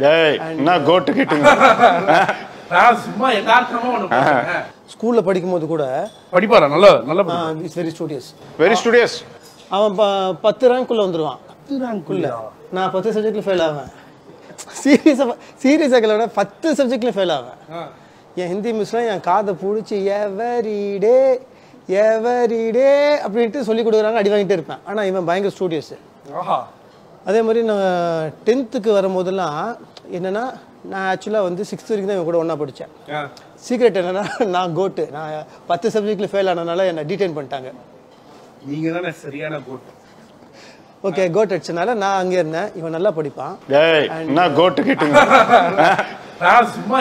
டேய் என்ன கோட்டு கேட்டுங்க? சும்மா யதார்த்தமா. ஸ்கூலில் படிக்கும்போது கூட படிப்பாரா? நல்ல நல்ல படிப்பு. Is very studious very studious அவன் பத்து ரேங்க்குள்ளே வந்துடுவான் ரேங்க்குள்ள நான் பத்து சப்ஜெக்டில் ஃபெயில் ஆவேன். சீரியஸாக சீரியஸாக விட பத்து சப்ஜெக்டில் ஃபெயில் ஆவேன். என் ஹிந்தி மிஸ்லாம் என் காதை பிடிச்சி எவரி டே எவரி டே அப்படின்ட்டு சொல்லி கொடுக்குறாங்க அடி வாங்கிட்டே இருப்பேன். ஆனால் இவன் பயங்கர ஸ்டூடியஸ் ஆஹா. அதே மாதிரி நான் டென்த்துக்கு வரும்போதெல்லாம் என்னென்னா நான் ஆக்சுவலாக வந்து சிக்ஸ்த் வரைக்கும் தான் இவன் கூட ஒன்றா படித்தேன். சீக்ரெட் என்னன்னா நான் கோட்டு நான் பத்து சப்ஜெக்டில் ஃபெயில் ஆனதுனால என்னை டீடைன் பண்ணிட்டாங்க. நீங்க தானே சரியான கோட் ஓகே கோட் அடிச்சனால நான் அங்கே இருந்தேன். இவன் நல்லா படிப்பான். டேய் என்ன கோட்டு கேட்டுங்க? நான் சும்மா.